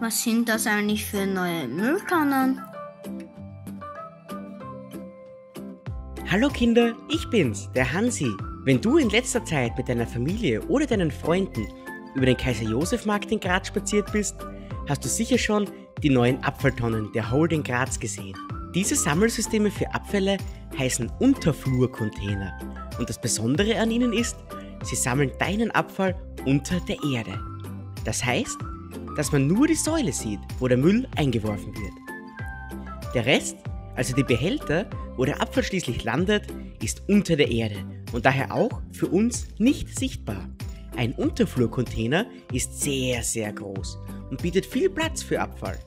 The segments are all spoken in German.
Was sind das eigentlich für neue Mülltonnen? Hallo Kinder, ich bin's, der Hansi. Wenn du in letzter Zeit mit deiner Familie oder deinen Freunden über den Kaiser-Josef-Markt in Graz spaziert bist, hast du sicher schon die neuen Abfalltonnen der Holding Graz gesehen. Diese Sammelsysteme für Abfälle heißen Unterflurcontainer und das Besondere an ihnen ist, sie sammeln deinen Abfall unter der Erde. Das heißt, dass man nur die Säule sieht, wo der Müll eingeworfen wird. Der Rest, also die Behälter, wo der Abfall schließlich landet, ist unter der Erde und daher auch für uns nicht sichtbar. Ein Unterflurcontainer ist sehr, sehr groß und bietet viel Platz für Abfall.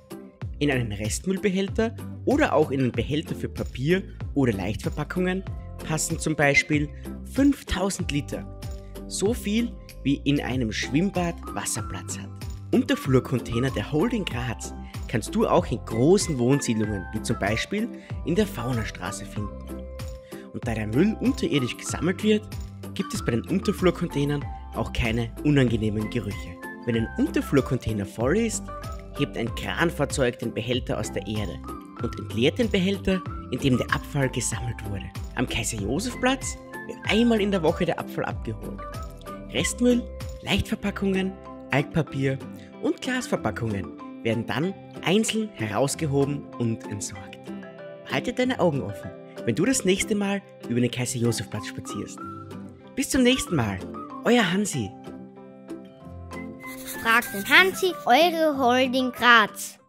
In einen Restmüllbehälter oder auch in einen Behälter für Papier oder Leichtverpackungen passen zum Beispiel 5000 Liter. So viel wie in einem Schwimmbad Wasserplatz hat. Unterflurcontainer der Holding Graz kannst du auch in großen Wohnsiedlungen, wie zum Beispiel in der Faunerstraße finden. Und da der Müll unterirdisch gesammelt wird, gibt es bei den Unterflurcontainern auch keine unangenehmen Gerüche. Wenn ein Unterflurcontainer voll ist, hebt ein Kranfahrzeug den Behälter aus der Erde und entleert den Behälter, in dem der Abfall gesammelt wurde. Am Kaiser-Josef-Platz wird einmal in der Woche der Abfall abgeholt. Restmüll, Leichtverpackungen, Altpapier und Glasverpackungen werden dann einzeln herausgehoben und entsorgt. Halte deine Augen offen, wenn du das nächste Mal über den Kaiser-Josef-Platz spazierst. Bis zum nächsten Mal, euer Hansi. Fragt den Hansi eure Holding Graz.